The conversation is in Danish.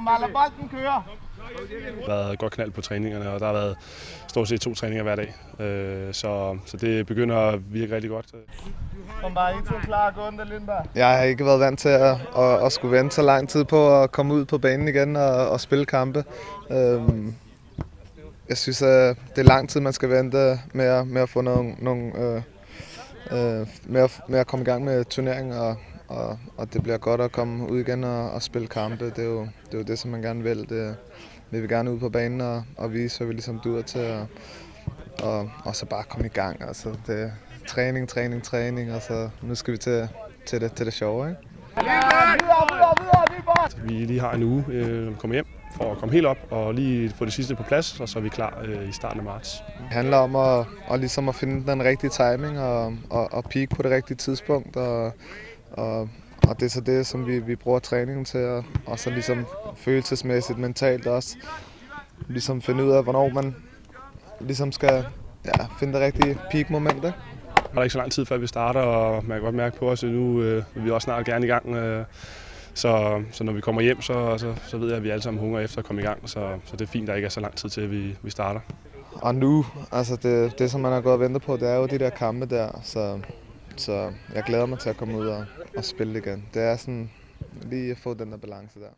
Omar, lad bolden køre. Der har været godt knald på træningerne, og der har været stort set to træninger hver dag. Øh, så, så det begynder at virke rigtig godt. Omar, I to klar at gå under Lindberg. Jeg har ikke været vant til at, at, at skulle vente så lang tid på at komme ud på banen igen og, og spille kampe. Øhm, jeg synes, at det er lang tid, man skal vente med at, med at få nogle, nogle øh, øh, med, at, med at komme i gang med turneringen, og, og, og det bliver godt at komme ud igen og, og spille kampe. Det er, jo, det er jo det, som man gerne vil. Det, vi vil gerne ud på banen og, og vise, hvad vi ligesom duer til, og, og, og så bare komme i gang. Altså, det er træning, træning, træning, og så nu skal vi til, til, det, til det sjove. Ikke? Vi lige har en uge, øh, når vi kommer hjem, for at komme helt op og lige få det sidste på plads, og så er vi klar øh, i starten af marts. Det handler om at, og ligesom at finde den rigtige timing og, og, og peak på det rigtige tidspunkt. Og, og, og det er så det, som vi, vi bruger træningen til. Og, og så ligesom følelsesmæssigt, mentalt også. Ligesom finde ud af, hvornår man ligesom skal ja, finde det rigtige peak-moment. Ikke? Der er ikke så lang tid, før vi starter, og man kan godt mærke på os, at nu øh, vil vi også snart gerne i gang. Øh, så, så når vi kommer hjem, så, så, så ved jeg, at vi alle sammen hungrer efter at komme i gang. Så, så det er fint, at der ikke er så lang tid til, at vi, vi starter. Og nu, altså det, det som man har gået og ventet på, det er jo de der kampe der. Så, så jeg glæder mig til at komme ud og, og spille igen. Det er sådan lige at få den der balance der.